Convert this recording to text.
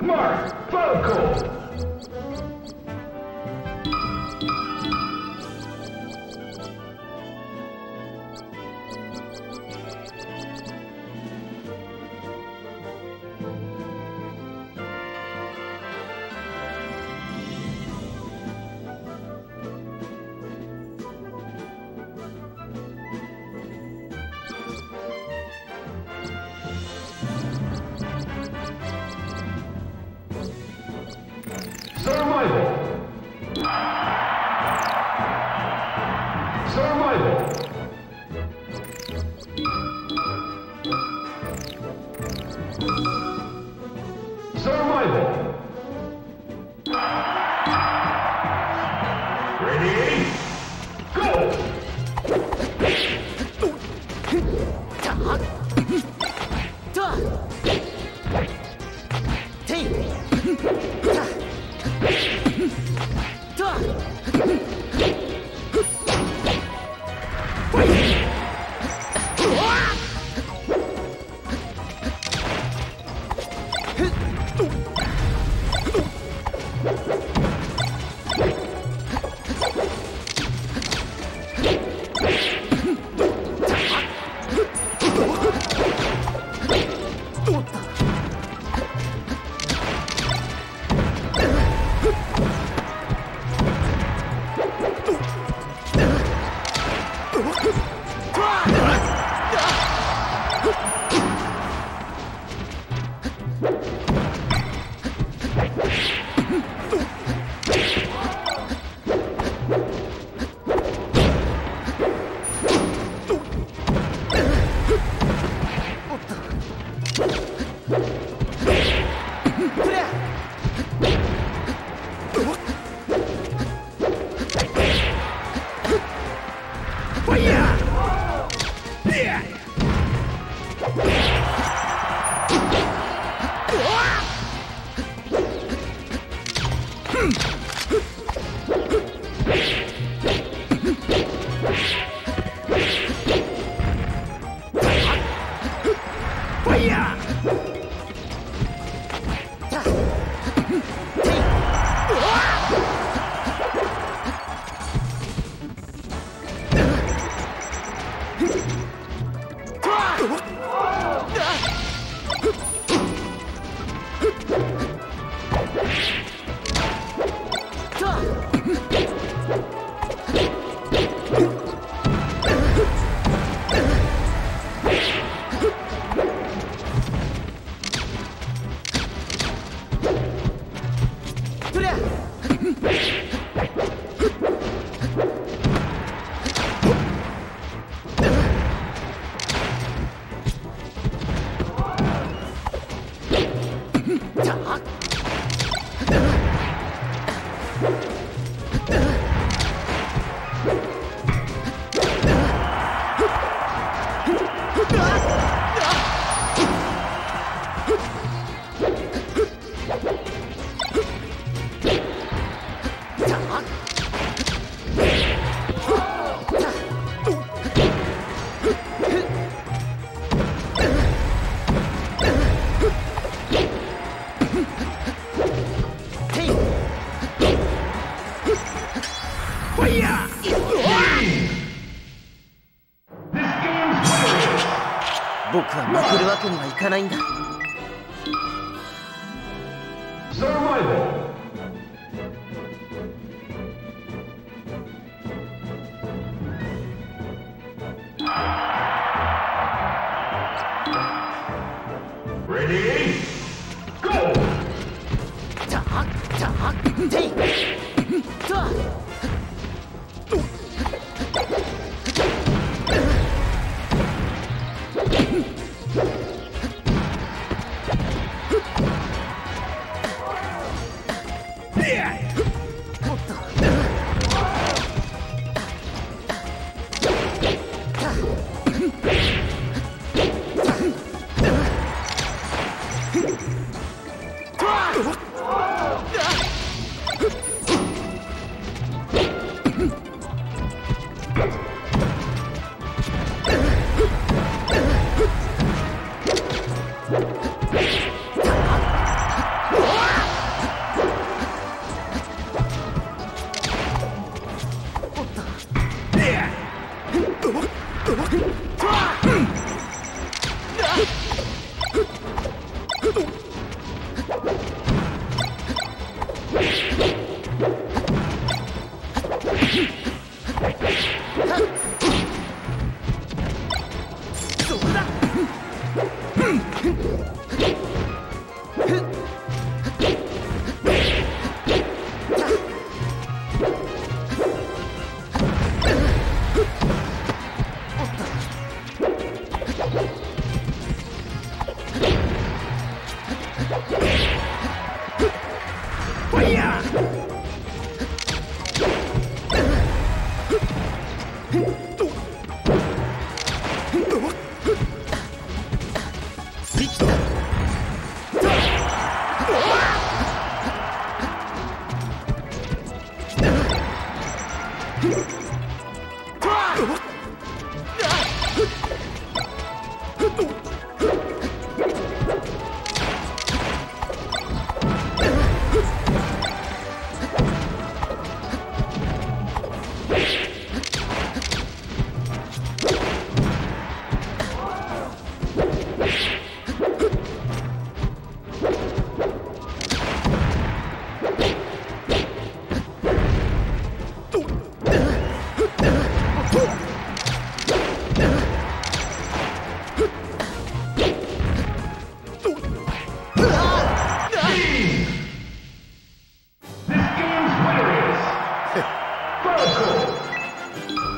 Mark Falco. 啊。Survival. 站住 Branco.